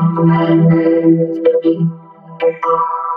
i'm gonna you.